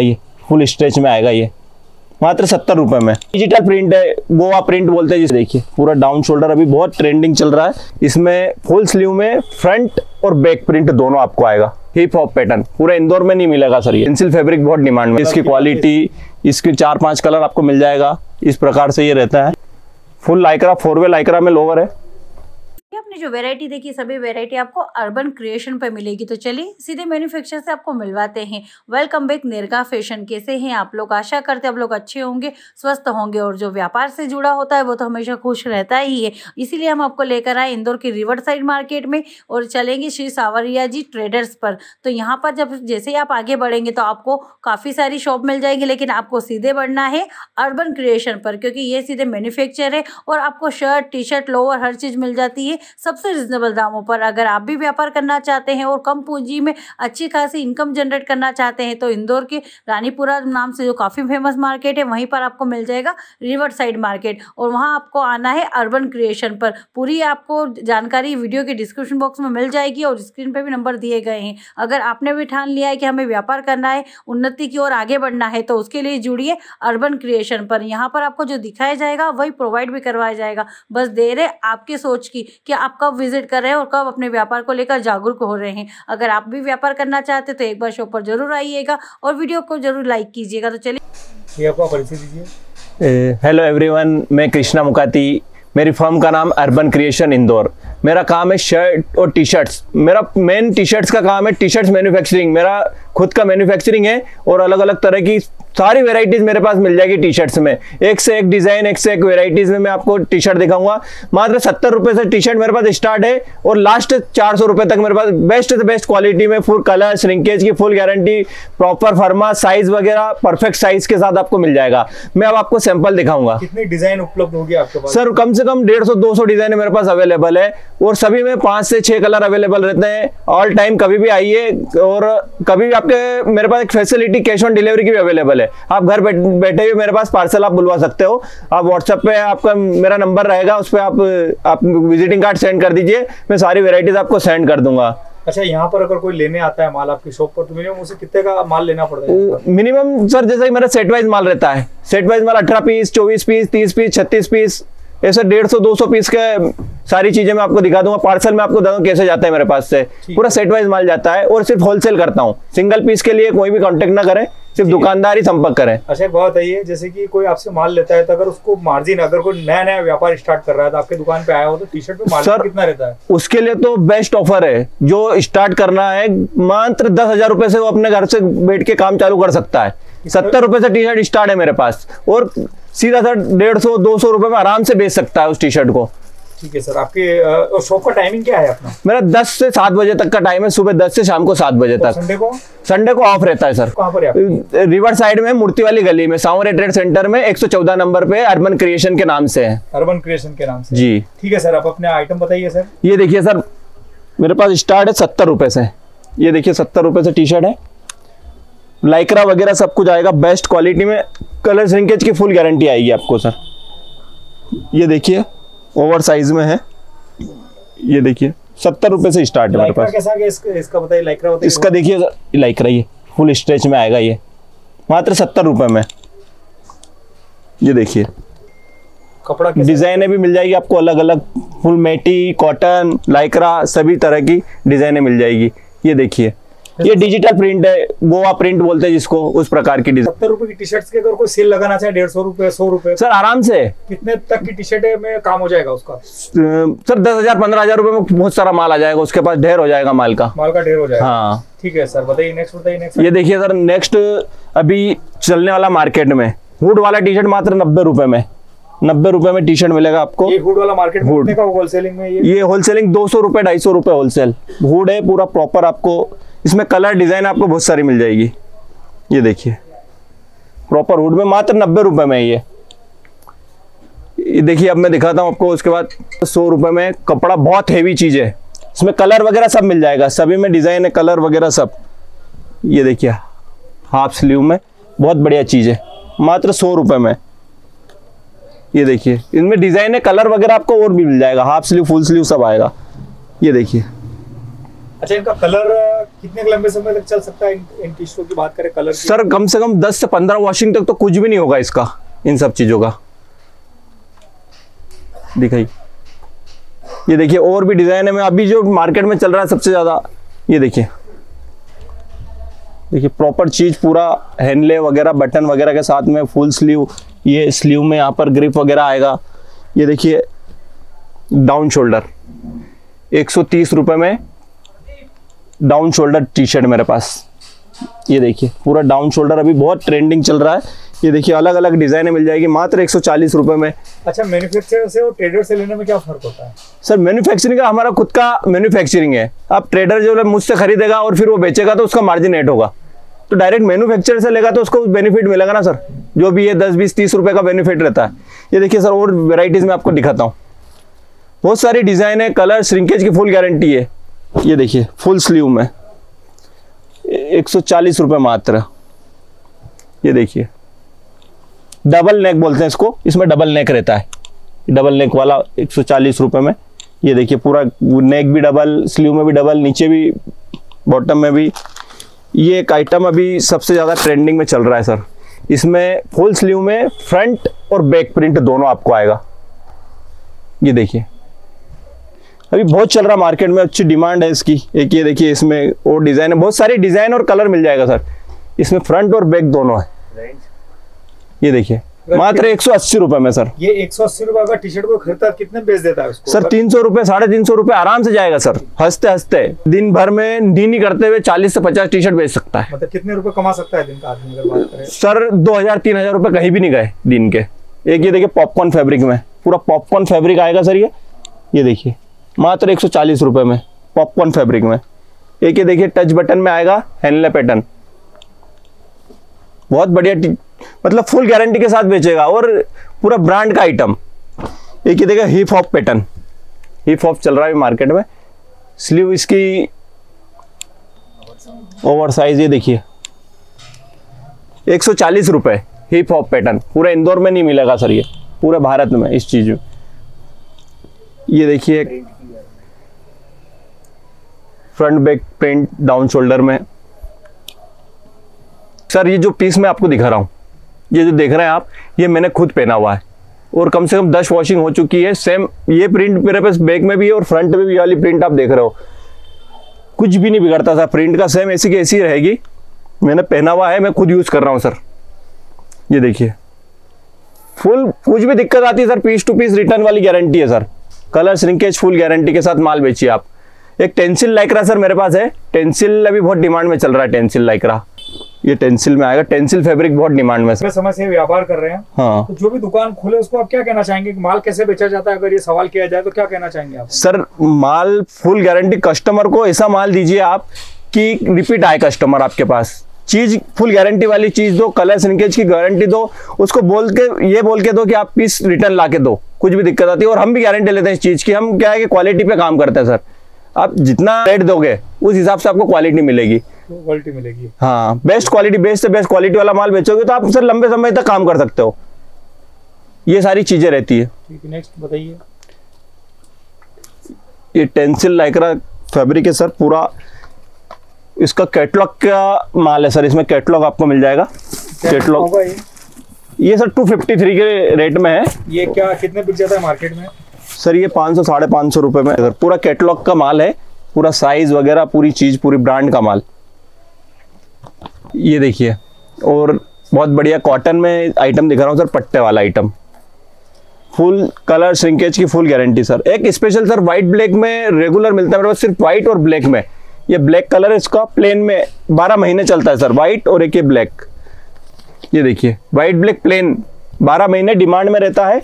ये full stretch में आएगा ये। मात्र सत्तर रुपए में। डिजिटल प्रिंट है गोवा प्रिंट बोलते हैं जिसे देखिए। पूरा डाउन शोल्डर अभी बहुत ट्रेंडिंग चल रहा है। इसमें फुल स्लीव में फ्रंट और बैक प्रिंट दोनों आपको आएगा। हिप हॉप पैटर्न पूरा इंदौर में नहीं मिलेगा, सर ये। पेंसिल फैब्रिक बहुत डिमांड में। इसकी क्वालिटी इसके चार पाँच कलर आपको मिल जाएगा। इस प्रकार से ये रहता है। Full Lycra four way Lycra में लोवर है। ये आपने जो वैरायटी देखी, सभी वैरायटी आपको अर्बन क्रिएशन पर मिलेगी। तो चलिए, सीधे मैन्युफैक्चर से आपको मिलवाते हैं। वेलकम बैक निर्गा फ़ैशन कैसे हैं? आप लोग आशा करते हैं आप लोग अच्छे होंगे, स्वस्थ होंगे और जो व्यापार से जुड़ा होता है, वो तो हमेशा खुश रहता ही है। इसीलिए हम आपको लेकर आए इंदौर की रिवर साइड मार्केट में और चलेंगे श्री सावरिया जी ट्रेडर्स पर। तो यहाँ पर जब जैसे ही आप आगे बढ़ेंगे तो आपको काफ़ी सारी शॉप मिल जाएगी, लेकिन आपको सीधे बढ़ना है अर्बन क्रिएशन पर, क्योंकि ये सीधे मैन्युफैक्चर है और आपको शर्ट टी शर्ट लोअर हर चीज़ मिल जाती है। सबसे रिजनेबल दामों पर। अगर आप भी व्यापार करना चाहते हैं और कम पूंजी में अच्छी खासी इनकम जनरेट करना चाहते हैं तो इंदौर के रानीपुरा नाम से जो काफ़ी फ़ेमस मार्केट है, वहीं पर आपको मिल जाएगा रिवर साइड मार्केट और वहाँ आपको आना है अर्बन क्रिएशन पर। पूरी आपको जानकारी वीडियो के डिस्क्रिप्शन बॉक्स में मिल जाएगी और स्क्रीन पर भी नंबर दिए गए हैं। अगर आपने भी ठान लिया है कि हमें व्यापार करना है, उन्नति की ओर आगे बढ़ना है तो उसके लिए जुड़िए अर्बन क्रिएशन पर। यहाँ पर आपको जो दिखाया जाएगा, वही प्रोवाइड भी करवाया जाएगा। बस देर है आपके सोच की कि आप कब विज़िट कर रहे हैं और कब अपने व्यापार को लेकर जागरूक हो रहे हैं। अगर आप भी व्यापार करना चाहते तो एक बार शॉप पर ज़रूर आइएगा और वीडियो को ज़रूर लाइक कीजिएगा। तो चलिए। हेलो एवरीवन मैं कृष्णा मुकाती मेरी फर्म का नाम अर्बन क्रिएशन इंदौर। मेरा काम है शर्ट और टी शर्ट्स मेरा मेन टी शर्ट्स का काम है टी शर्ट्स मैन्युफैक्चरिंग मेरा खुद का मैन्युफैक्चरिंग है और अलग अलग तरह की सारी वेराइटीज मेरे पास मिल जाएगी टी शर्ट्स में। एक से एक डिज़ाइन एक से एक वेराइटीज में मैं आपको टी शर्ट दिखाऊँगा। मात्र सत्तर रुपए से टी शर्ट मेरे पास स्टार्ट है और लास्ट चार सौ रुपए तक मेरे पास बेस्ट से बेस्ट क्वालिटी में फुल कलर श्रिंकेज की फुल गारंटी प्रॉपर फर्मा साइज़ वगैरह परफेक्ट साइज़ के साथ आपको मिल जाएगा। मैं अब आपको सैंपल दिखाऊँगा। कितनी डिज़ाइन उपलब्ध होगी आपके पास? सर कम से कम डेढ़ सौ दो सौ डिज़ाइन मेरे पास अवेलेबल है और सभी में पाँच से छह कलर अवेलेबल रहते हैं। ऑल टाइम कभी भी आइए और कभी भी आपके मेरे पास एक फैसिलिटी कैश ऑन डिलीवरी की भी अवेलेबल है। आप घर बैठ, बैठे हुए मेरे पास पार्सल आप बुलवा सकते हो। आप व्हाट्सएप पे आपका मेरा नंबर रहेगा उस पर आप आप विजिटिंग कार्ड सेंड कर दीजिए मैं सारी वेराइटीज आपको सेंड कर दूँगा। अच्छा यहाँ पर अगर कोई लेने आता है माल आपकी शॉप पर तो मिनिमम उसे कितने का माल लेना पड़ता है मिनिमम सर जैसे मेरा सेट वाइज माल रहता है। सेट वाइज माल अठारह पीस चौबीस पीस तीस पीस छत्तीस पीस ऐसे डेढ़ सौ दो सौ पीस के सारी चीज़ें मैं आपको दिखा दूँगा। पार्सल में आपको दूँगा कैसे जाता है मेरे पास से। पूरा सेट वाइज माल जाता है और सिर्फ़ होलसेल करता हूँ। सिंगल पीस के लिए कोई भी कांटेक्ट ना करें सिर्फ़ दुकानदार ही संपर्क करें। अच्छा एक बात है जैसे कि कोई आपसे माल लेता है तो अगर उसको मार्जिन अगर कोई नया नया व्यापार स्टार्ट कर रहा है तो आपके दुकान पे आया हो तो टी शर्ट पे मार्जिन सर, कितना रहता है? उसके लिए तो बेस्ट ऑफ़र है। जो स्टार्ट करना है मात्र दस हज़ार रुपए से वो अपने घर से बैठ के काम चालू कर सकता है। सत्तर रुपए से टी शर्ट स्टार्ट है मेरे पास। और सीधा सर डेढ़ सौ दो सौ रुपए में आराम से बेच सकता है उस टी शर्ट को। ठीक है सर आपके शॉप का टाइमिंग क्या है अपना? मेरा 10 से 7 बजे तक का टाइम है सुबह 10 से शाम को 7 बजे तक। संडे को? संडे को ऑफ़ रहता है सर। कहाँ पर है रिवर साइड में मूर्ति वाली गली में सावरे ट्रेड सेंटर में 114 नंबर पे अर्बन क्रिएशन के नाम से है। अर्बन क्रिएशन के नाम से? जी। ठीक है सर आप अपने आइटम बताइए सर। ये देखिए सर मेरे पास स्टार्ट है सत्तर रुपए से। ये देखिए सत्तर रुपए से टी शर्ट है। लाइकरा वगैरह सब कुछ आएगा बेस्ट क्वालिटी में कलर श्रिंकेज की फुल गारंटी आएगी आपको सर ये देखिए ओवर साइज़ में है। ये देखिए सत्तर रुपए से स्टार्ट है मेरे पास। कैसा इसका इसका बताइए लाइक्रा बताइए। इसका देखिए सर लाइक्रा ये फुल स्ट्रेच में आएगा ये। मात्र सत्तर रुपए में। ये देखिए। कपड़ा डिजाइनें भी मिल जाएगी आपको अलग अलग फुल मेटी कॉटन लाइक्रा सभी तरह की डिजाइनें मिल जाएगी। ये देखिए। ये डिजिटल प्रिंट है गोवा प्रिंट बोलते हैं जिसको उस प्रकार की डिज़ाइन सत्तर रुपए की टी शर्ट के अगर कोई सेल लगाना चाहे डेढ़ सौ रुपए सौ रुपए सर आराम से। कितने तक की टी शर्ट में काम हो जाएगा उसका? सर दस हज़ार पंद्रह हज़ार रुपए में बहुत सारा माल आ जाएगा उसके पास ढेर हो जाएगा माल का। माल का ढेर हो जाएगा। हाँ। ठीक है सर बताइए नेक्स्ट बताइए नेक्स्ट ये देखिए सर नेक्स्ट अभी चलने वाला मार्केट में हुड वाला टी शर्ट मात्र नब्बे रुपए में। नब्बे रुपए में टी शर्ट मिलेगा आपको। ये हुड वाला मार्केट हुड। का होलसेलिंग में ये? ये होलसेलिंग दो सौ रुपए ढाई सौ रुपए होलसेल हुड है पूरा प्रॉपर आपको इसमें कलर डिज़ाइन आपको बहुत सारी मिल जाएगी। ये देखिए। प्रॉपर हुड में मात्र नब्बे रुपए में ये। ये देखिए, अब मैं दिखाता हूँ आपको, उसके बाद सौ रुपए में कपड़ा बहुत हेवी चीज़ है। इसमें कलर वगैरह सब मिल जाएगा। सभी में डिज़ाइन है कलर वगैरह सब। ये देखिए हाफ़ स्लीव में बहुत बढ़िया चीज़ है। मात्र सौ रुपए में। ये देखिए, इनमें डिज़ाइन है कलर वगैरह आपको और भी मिल जाएगा। हाफ़ स्लीव फुल स्लीव सब आएगा। ये देखिए। अच्छा इनका कलर कितने लंबे समय तक चल सकता है इन, इन टी शर्टों की बात करें कलर सर कम से कम 10 से 15 वॉशिंग तक तो कुछ भी नहीं होगा इसका इन सब चीज़ों का। दिखाई ये देखिए और भी डिज़ाइन है मैं अभी जो मार्केट में चल रहा है सबसे ज़्यादा ये देखिए। देखिए प्रॉपर चीज़ पूरा हैंडले वगैरह बटन वगैरह के साथ में फुल स्लीव ये स्लीव में यहाँ पर ग्रिप वगैरह आएगा। ये देखिए डाउन शोल्डर 130 रुपए में डाउन शोल्डर टी शर्ट मेरे पास। ये देखिए पूरा डाउन शोल्डर अभी बहुत ट्रेंडिंग चल रहा है। ये देखिए अलग अलग डिजाइने मिल जाएगी मात्र एक सौ चालीस रुपए में। अच्छा मैन्युफैक्चरर से और ट्रेडर से लेने में क्या फ़र्क होता है? सर मैन्युफैक्चरिंग का हमारा खुद का मैन्युफैक्चरिंग है। अब ट्रेडर जो है मुझसे खरीदेगा और फिर वो बेचेगा तो उसका मार्जिन एट होगा। तो डायरेक्ट मैन्युफैक्चर से लेगा तो उसको बेनिफिट मिलेगा ना सर? जो भी ये दस बीस तीस रुपए का बेनिफिट रहता है। ये देखिए सर और वेराइटीज में आपको दिखाता हूँ। बहुत सारी डिज़ाइन है कलर श्रिंकेज की फुल गारंटी है। ये देखिए फुल स्लीव में। एक सौ चालीस रुपये मात्र। ये देखिए। डबल नेक बोलते हैं इसको। इसमें डबल नेक रहता है। डबल नेक वाला एक सौ चालीस रुपये में। ये देखिए, पूरा नेक भी डबल स्लीव में भी डबल नीचे भी बॉटम में भी। ये एक आइटम अभी सबसे ज़्यादा ट्रेंडिंग में चल रहा है सर इसमें फुल स्लीव में फ्रंट और बैक प्रिंट दोनों आपको आएगा। ये देखिए। अभी बहुत चल रहा मार्केट में अच्छी डिमांड है इसकी। एक ये देखिए इसमें और डिज़ाइन है। बहुत सारी डिज़ाइन और कलर मिल जाएगा सर इसमें फ्रंट और बैक दोनों है। ये देखिए मात्र एक सौ अस्सी रुपए में सर ये एक सौ अस्सी रुपए का टी शर्ट को खरीदता है, कितने बेच देता है उसको? सर तीन सौ रुपए साढ़े तीन सौ रुपए आराम से जाएगा सर हँसते हँसते दिन भर में नीनी करते हुए चालीस से पचास टी शर्ट बेच सकता है। मतलब कितने रुपए कमा सकता है दिन का आदमी अगर बात करें? सर दो हज़ार तीन हज़ार रुपए कहीं भी नहीं गए दिन के। एक ये देखिए पॉपकॉर्न फेब्रिक में। पूरा पॉपकॉर्न फेब्रिक आएगा सर ये। ये देखिए। मात्र एक सौ में पॉपकॉर्न फैब्रिक में। एक ये देखिए टच बटन में आएगा हैंडले पैटर्न बहुत बढ़िया मतलब फुल गारंटी के साथ बेचेगा, और पूरा ब्रांड का आइटम एक ये देखिए hip hop pattern hip hop चल रहा है मार्केट में। स्लीव इसकी ओवर साइज़ ये देखिए। एक सौ चालीस रुपए हिप हॉप पैटर्न पूरे इंदौर में नहीं मिलेगा, सर ये। पूरे भारत में इस चीज़ में। ये देखिए front, back, print, down shoulder में। सर, ये जो पीस मैं आपको दिखा रहा हूँ, ये जो देख रहे हैं आप, ये मैंने खुद पहना हुआ है। और कम से कम दस वॉशिंग हो चुकी है सेम ये प्रिंट मेरे पास बैक में भी है और फ्रंट में भी वाली प्रिंट आप देख रहे हो। कुछ भी नहीं बिगड़ता था प्रिंट का सेम ऐसी की ऐसी रहेगी। मैंने पहना हुआ है, मैं खुद यूज़ कर रहा हूँ, सर। ये देखिए। फुल कुछ भी दिक्कत आती है, sir piece to piece return वाली गारंटी है, sir. Colour shrinkage full guarantee के साथ माल बेचिए आप। एक टेंसिल लाइक्रा सर मेरे पास है। टेंसिल अभी बहुत डिमांड में चल रहा है टेंसिल लाइक्रा। ये टेंसिल में आएगा। टेंसिल फैब्रिक बहुत डिमांड में समय से व्यापार कर रहे हैं। हाँ। तो जो भी दुकान खोले उसको आप क्या कहना चाहेंगे माल कैसे बेचा जाता है? अगर ये सवाल किया जाए तो क्या कहना चाहेंगे आप? सर माल फुल गारंटी कस्टमर को ऐसा माल दीजिए आप कि रिपीट आए कस्टमर आपके पास। चीज़ फुल गारंटी वाली चीज़ दो कलर सिंकेज की गारंटी दो उसको बोल के ये बोल के दो कि आप पीस रिटर्न ला के दो। कुछ भी दिक्कत आती है और हम भी गारंटी लेते हैं इस चीज़ की। हम क्या है कि क्वालिटी पे काम करते हैं सर। आप जितना रेट दोगे उस हिसाब से आपको क्वालिटी मिलेगी। क्वालिटी मिलेगी। हाँ बेस्ट क्वालिटी बेस्ट से बेस्ट क्वालिटी वाला माल बेचोगे तो आप सर लंबे समय तक काम कर सकते हो। ये सारी चीज़ें रहती है। नेक्स्ट बताइए। ये टेंसिल लाइक्रा फैब्रिक है सर पूरा इसका कैटलॉग का माल है सर इसमें कैटलॉग आपको मिल जाएगा। कैटलॉग ये? सर 253 के रेट में है। ये क्या कितने बिक जाता है मार्केट में? सर, ये 500 साढ़े पाँच सौ रुपये में पूरा कैटलॉग का माल है, पूरा साइज़ वगैरह, पूरी चीज़, पूरी ब्रांड का माल। ये देखिए, और बहुत बढ़िया कॉटन में आइटम दिखा रहा हूँ, सर, पट्टे वाला आइटम फुल कलर श्रिंकेज की फुल गारंटी सर। एक स्पेशल सर व्हाइट ब्लैक में रेगुलर मिलता है मेरे पास सिर्फ़ व्हाइट और ब्लैक में। ये ब्लैक कलर है इसका प्लेन में बारह महीने चलता है, सर व्हाइट और एक ये ब्लैक ये देखिए व्हाइट ब्लैक प्लेन बारह महीने डिमांड में रहता है।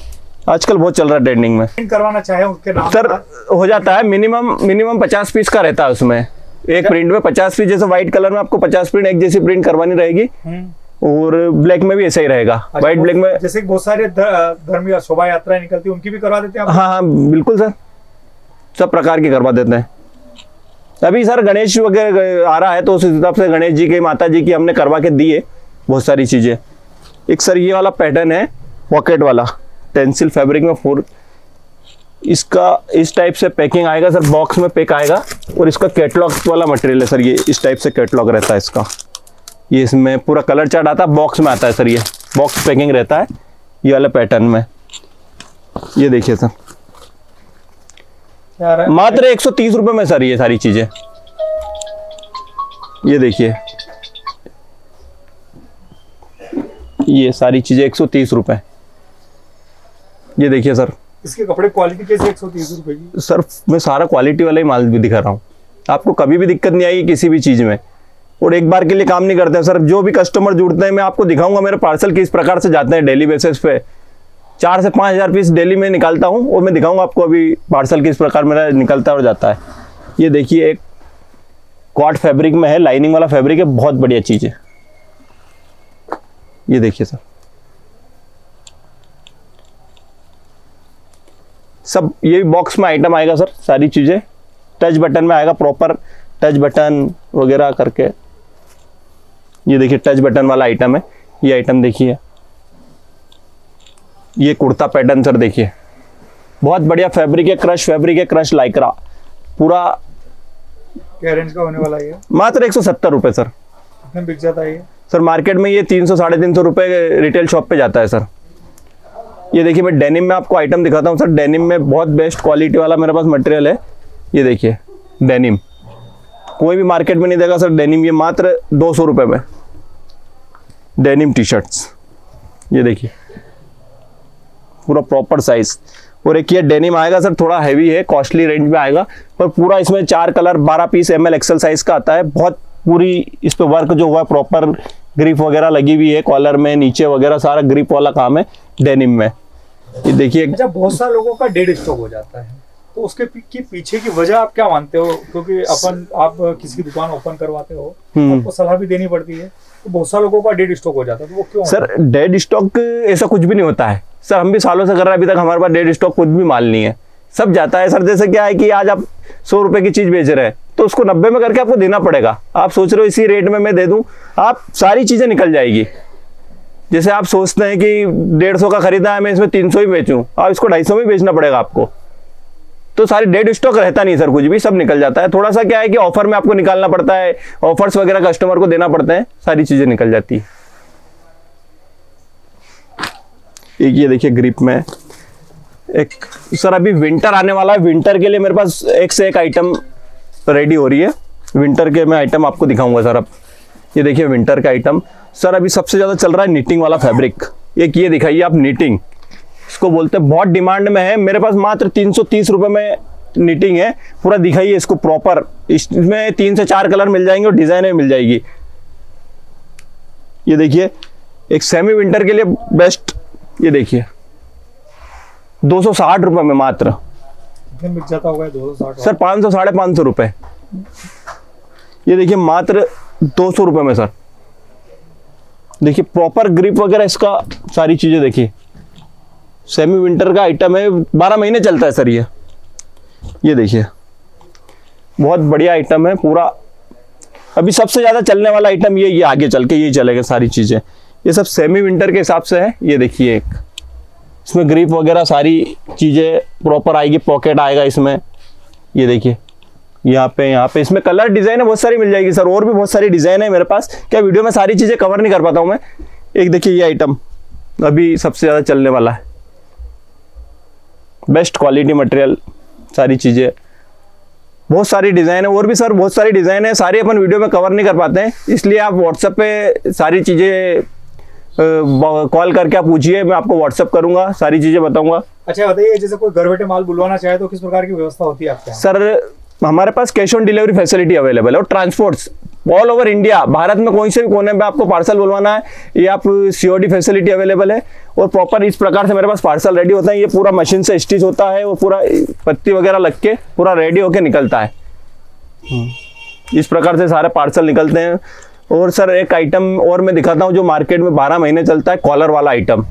आजकल बहुत चल रहा है ट्रेंडिंग में। करवाना चाहे उसके नाम सर हो जाता है मिनिमम मिनिमम पचास पीस का रहता है उसमें। एक प्रिंट में पचास पीस जैसे व्हाइट कलर में आपको पचास प्रिंट एक जैसी प्रिंट करवानी रहेगी। हम्म। और ब्लैक में भी ऐसा ही रहेगा। अच्छा, व्हाइट ब्लैक में जैसे बहुत सारे धर्म या शोभा यात्राएँ निकलती है उनकी भी करवा देते हैं हाँ हाँ बिल्कुल सर। सब प्रकार की करवा देते हैं। अभी सर गणेश वगैरह आ रहा है तो उस हिसाब से गणेश जी के माता जी की हमने करवा के दी है बहुत सारी चीज़ें। एक सर ये वाला पैटर्न है पॉकेट वाला। टेंसिल फैब्रिक में फोर इसका इस टाइप से पैकिंग आएगा सर बॉक्स में पैक आएगा और इसका कैटलॉग वाला मटेरियल है सर ये इस टाइप से कैटलॉग रहता है इसका। ये इसमें पूरा कलर चार्ट आता है बॉक्स में आता है सर ये। बॉक्स पैकिंग रहता है ये वाला पैटर्न में। ये देखिए सर। मात्र एक सौ तीस रुपये में सर ये सारी चीज़ें। ये देखिए। ये सारी चीज़ें एक सौ तीस रुपये ये देखिए सर। इसके कपड़े क्वालिटी कैसे एक सौ तीस रुपए की? सर मैं सारा क्वालिटी वाला ही माल भी दिखा रहा हूँ। आपको कभी भी दिक्कत नहीं आएगी किसी भी चीज़ में। और एक बार के लिए काम नहीं करते हैं। सर जो भी कस्टमर जुड़ते हैं मैं आपको दिखाऊँगा मेरे पार्सल किस प्रकार से जाते हैं डेली बेसिस पे। चार से पाँच हज़ार पीस डेली में निकालता हूँ और मैं दिखाऊँगा आपको अभी पार्सल किस प्रकार मेरा निकलता और जाता है। ये देखिए एक कॉट फैब्रिक में है लाइनिंग वाला फैब्रिक है बहुत बढ़िया चीज़ है। ये देखिए सर। सब ये बॉक्स में आइटम आएगा सर सारी चीज़ें। टच बटन में आएगा प्रॉपर टच बटन वगैरह करके। ये देखिए टच बटन वाला आइटम है। ये आइटम देखिए। ये कुर्ता पैटर्न सर देखिए। बहुत बढ़िया फैब्रिक है क्रश फैब्रिक है क्रश लाइक्रा पूरा का होने वाला है मात्र एक सौ सत्तर रुपये सर। बिक जाता है सर मार्केट में ये तीन सौ साढ़े तीन सौ रुपये रिटेल शॉप पे जाता है सर। ये देखिए, मैं डेनिम में आपको आइटम दिखाता हूँ, सर। डेनिम में बहुत बेस्ट क्वालिटी वाला मेरे पास मटेरियल है। ये देखिए डेनिम कोई भी मार्केट में नहीं देगा, सर। डेनिम ये मात्र दो सौ रुपये में। डेनिम टी शर्ट्स ये देखिए, पूरा प्रॉपर साइज़ और एक ये डेनिम आएगा, सर, थोड़ा हैवी है कॉस्टली रेंज में आएगा, पर पूरा इसमें चार कलर बारह piece M L XL size का आता है। बहुत पूरी इस पे वर्क जो हुआ है प्रॉपर ग्रिप वगैरह लगी हुई है कॉलर में, नीचे वगैरह सारा ग्रिप वाला काम है। डेनिम में। ये देखिए। अच्छा बहुत सारे लोगों का डेड स्टॉक हो जाता है। तो उसके की पीछे की वजह आप क्या मानते हो? क्योंकि अपन आप किसी की दुकान ओपन करवाते हो हम्म। आपको सलाह भी देनी पड़ती है। तो बहुत सारे लोगों का डेड स्टॉक हो जाता है तो वो क्यों सर डेड स्टॉक ऐसा कुछ भी नहीं होता है। सर हम भी सालों से कर रहे हैं अभी तक हमारे पास डेड स्टॉक कुछ भी माल नहीं है। सब जाता है। सर जैसे क्या है कि आज आप सौ रुपए की चीज़ बेच रहे हैं तो उसको नब्बे में करके आपको देना पड़ेगा। आप सोच रहे हो इसी रेट में मैं दे दूँ आप सारी चीज़ें निकल जाएगी। जैसे आप सोचते हैं कि डेढ़ सौ का खरीदा है, मैं इसमें तीन सौ ही बेचूं। आप इसको ढाई सौ में बेचना पड़ेगा आपको। तो सारी डेड स्टॉक रहता नहीं सर, कुछ भी, सब निकल जाता है। थोड़ा सा क्या है कि ऑफ़र में आपको निकालना पड़ता है, ऑफर्स वगैरह कस्टमर को देना पड़ते हैं, सारी चीज़ें निकल जाती है। एक ये देखिए ग्रिप में। एक, सर, अभी विंटर आने वाला है। विंटर के लिए मेरे पास एक से एक आइटम रेडी हो रही है। विंटर के मैं आइटम आपको दिखाऊँगा, सर, अब। ये देखिए विंटर का आइटम सर अभी सबसे ज़्यादा चल रहा है निटिंग वाला फैब्रिक एक ये दिखाइए आप निटिंग इसको बोलते हैं बहुत डिमांड में है. मेरे पास मात्र तीन सौ में निटिंग है. पूरा दिखाइए इसको प्रॉपर इसमें तीन से चार कलर मिल जाएँगे और डिज़ाइन में मिल जाएगी. ये देखिए एक सेमी विंटर के लिए बेस्ट ये देखिए दो सौ साठ रुपये में मात्र. सर पाँच सौ साढ़े पाँच सौ रुपये ये देखिए मात्र दो सौ रुपये में सर. देखिए प्रॉपर ग्रिप वगैरह इसका सारी चीज़ें देखिए। सेमी विंटर का आइटम है, बारह महीने चलता है सर ये। ये देखिए। बहुत बढ़िया आइटम है, पूरा। अभी सबसे ज़्यादा चलने वाला आइटम ये ये आगे चल के, ये चलेगा सारी चीज़ें। ये सब सेमी विंटर के हिसाब से है, ये देखिए एक। इसमें ग्रिप वगैरह सारी चीज़ें प्रॉपर आएगी पॉकेट आएगा इसमें। ये देखिए। यहाँ पे यहाँ पे। इसमें कलर डिज़ाइन है बहुत सारी मिल जाएगी सर और भी बहुत सारी डिज़ाइन है मेरे पास। क्या वीडियो में सारी चीज़ें कवर नहीं कर पाता हूँ मैं? एक देखिए ये आइटम अभी सबसे ज़्यादा चलने वाला है। बेस्ट क्वालिटी मटेरियल सारी चीज़ें। बहुत सारी डिज़ाइन है और भी सर बहुत सारी डिज़ाइन है। सारी अपन वीडियो में कवर नहीं कर पाते हैं। इसलिए आप व्हाट्सएप पे सारी चीज़ें कॉल करके आप पूछिए। मैं आपको व्हाट्सएप करूँगा सारी चीज़ें बताऊँगा। अच्छा बताइए जैसे कोई घर बैठे माल बुलवाना चाहे तो किस प्रकार की व्यवस्था होती है आपके सर हमारे पास cash on delivery facility available है और transports all over India Bharat में कोई से भी कोने में आपको पार्सल बुलवाना है, ये आप सीओडी फैसिलिटी अवेलेबल है और प्रॉपर इस प्रकार से मेरे पास पार्सल रेडी होता है, ये पूरा मशीन से स्टिच होता है और पूरा पत्ती वगैरह लग के पूरा रेडी होके निकलता है। इस प्रकार से सारे पार्सल निकलते हैं और सर एक आइटम और मैं दिखाता हूँ जो मार्केट में बारह महीने चलता है कॉलर वाला आइटम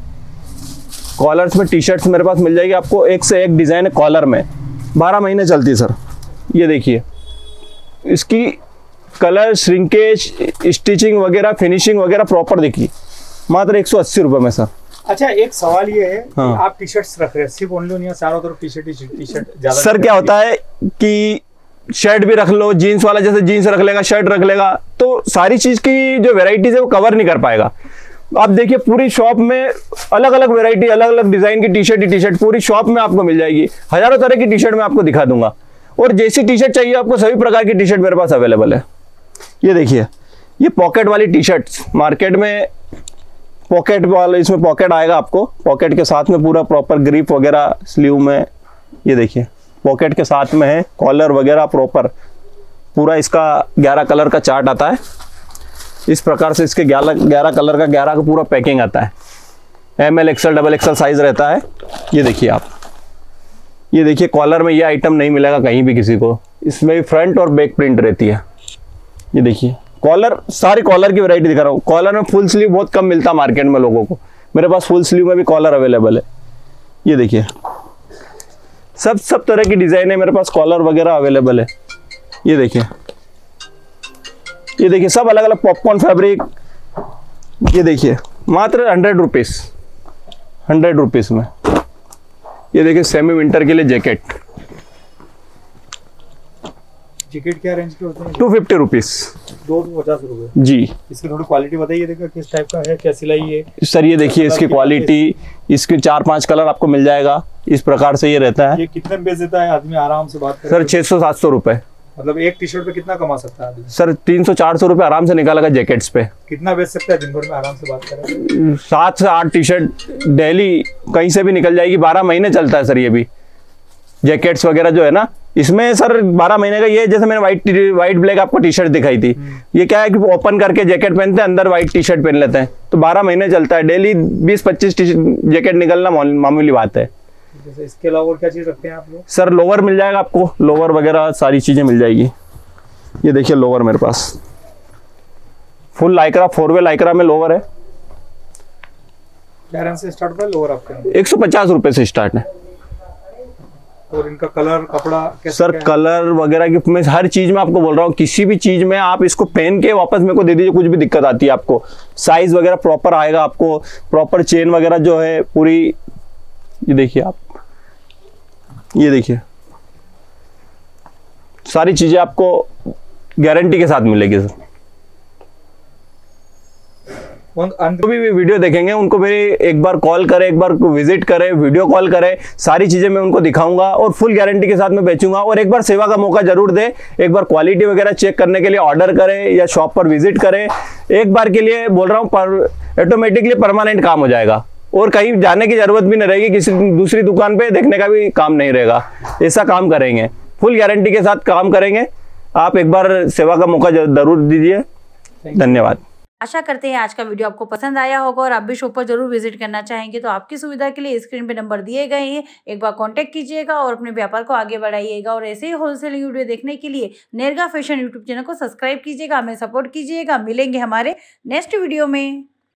कॉलर्स में टी शर्ट्स मेरे पास मिल जाएगी आपको, एक से एक डिज़ाइन है कॉलर में। बारह महीने चलती है, सर। ये देखिए। इसकी कलर श्रिंकेज स्टिचिंग वगैरह फिनिशिंग वगैरह प्रॉपर देखिए। मात्र एक सौ अस्सी रुपये में सर। अच्छा एक सवाल ये है कि हाँ। आप टी शर्ट्स रख रहे हैं सिर्फ़ ओनली चारों तरफ़ टी शर्ट टी शर्ट ज़्यादा सर क्या होता है कि शर्ट भी रख लो जीन्स वाला जैसे जीन्स रख लेगा शर्ट रख लेगा तो सारी चीज़ की जो वेराइटीज है वो कवर नहीं कर पाएगा। आप देखिए पूरी शॉप में अलग अलग वेराइटी अलग अलग डिज़ाइन की टी शर्ट टी शर्ट पूरी शॉप में आपको मिल जाएगी। हज़ारों तरह की टी शर्ट मैं आपको दिखा दूँगा। और जैसी टी शर्ट चाहिए आपको, सभी प्रकार की टी शर्ट मेरे पास अवेलेबल है। ये देखिए, ये पॉकेट वाली टी शर्ट मार्केट में पॉकेट वाला, इसमें पॉकेट आएगा आपको। पॉकेट के साथ में पूरा प्रॉपर ग्रिप वगैरह स्लीव में, ये देखिए पॉकेट के साथ में है कॉलर वगैरह प्रॉपर पूरा इसका 11 कलर का चार्ट आता है। इस प्रकार से इसके 11 11 कलर का 11 का पूरा पैकिंग आता है। M L XL double XL size रहता है। ये देखिए आप। ये देखिए कॉलर में ये आइटम नहीं मिलेगा कहीं भी किसी को। इसमें भी फ्रंट और बैक प्रिंट रहती है। ये देखिए कॉलर सारी कॉलर की वैरायटी दिखा रहा हूँ। कॉलर में फुल स्लीव बहुत कम मिलता मार्केट में लोगों को। मेरे पास फुल स्लीव में भी कॉलर अवेलेबल है। ये देखिए, सब सब तरह की डिज़ाइन है, मेरे पास कॉलर वगैरह अवेलेबल है। ये देखिए ये देखिए, सब अलग अलग पॉपकॉर्न फैब्रिक ये देखिए, मात्र हंड्रेड रुपीज़ हंड्रेड रुपीज़ में। ये देखिए सेमी विंटर के लिए जैकेट जैकेट क्या रेंज के होते हैं? टू फिफ्टी रुपीज़ दो पचास रुपए। जी। इसकी थोड़ी क्वालिटी बताइए देखा किस टाइप का है क्या सिलाई है? सर ये देखिए इसकी क्वालिटी इसके चार पाँच कलर आपको मिल जाएगा। इस प्रकार से ये रहता है। ये कितने में बेच देता है? आदमी आराम से बात सर छह सौ सात सौ रुपये मतलब एक टी शर्ट पे कितना कमा सकता है सर तीन सौ चार सौ रुपये आराम से निकालेगा जैकेट्स पे। कितना बेच सकता है दिन भर में आराम से बात करें? सात से आठ टी शर्ट डेली कहीं से भी निकल जाएगी। बारह महीने चलता है सर ये भी। जैकेट्स वगैरह जो है ना इसमें सर बारह महीने का ये जैसे मैंने व्हाइट व्हाइट ब्लैक आपको टी शर्ट दिखाई थी। ये क्या है कि ओपन करके जैकेट पहनते हैं अंदर व्हाइट टी शर्ट पहन लेते हैं। तो बारह महीने चलता है। डेली बीस पच्चीस जैकेट निकलना मामूली बात है। जैसे इसके अलावा और क्या चीज़ रखते हैं आप लोग? सर लोअर मिल जाएगा आपको। लोवर वगैरह सारी चीज़ें मिल जाएगी। ये देखिए लोअर मेरे पास। Full Lycra four way Lycra में लोअर है। से स्टार्ट होता आपके एक सौ पचास रुपए से स्टार्ट है। और इनका कलर कपड़ा कैसा सर कलर वगैरह की मैं हर चीज़ में आपको बोल रहा हूँ किसी भी चीज़ में आप इसको पहन के वापस मेरे को दे दीजिए कुछ भी दिक्कत आती है आपको। साइज़ वगैरह प्रॉपर आएगा आपको। प्रॉपर चेन वगैरह जो है पूरी ये देखिए आप। ये देखिए। सारी चीज़ें आपको गारंटी के साथ मिलेगी सर जो भी भी वीडियो देखेंगे उनको मेरी एक बार कॉल करें एक बार विज़िट करें वीडियो कॉल करें सारी चीज़ें मैं उनको दिखाऊँगा और फुल गारंटी के साथ मैं बेचूँगा और एक बार सेवा का मौका ज़रूर दे एक बार क्वालिटी वगैरह चेक करने के लिए ऑर्डर करें या शॉप पर विज़िट करें। एक बार के लिए बोल रहा हूँ पर ऑटोमेटिकली परमानेंट काम हो जाएगा। और कहीं जाने की ज़रूरत भी नहीं रहेगी किसी दूसरी दुकान पे देखने का भी काम नहीं रहेगा। ऐसा काम करेंगे। फुल गारंटी के साथ काम करेंगे। आप एक बार सेवा का मौका ज़रूर दीजिए। धन्यवाद। आशा करते हैं आज का वीडियो आपको पसंद आया होगा और आप भी शॉप पर ज़रूर विज़िट करना चाहेंगे तो आपकी सुविधा के लिए स्क्रीन पे नंबर दिए गए हैं। एक बार कांटेक्ट कीजिएगा और अपने व्यापार को आगे बढ़ाइएगा। और ऐसे ही होलसेलिंग वीडियो देखने के लिए नेरगा फ़ैशन यूट्यूब चैनल को सब्सक्राइब कीजिएगा हमें सपोर्ट कीजिएगा। मिलेंगे हमारे नेक्स्ट वीडियो में।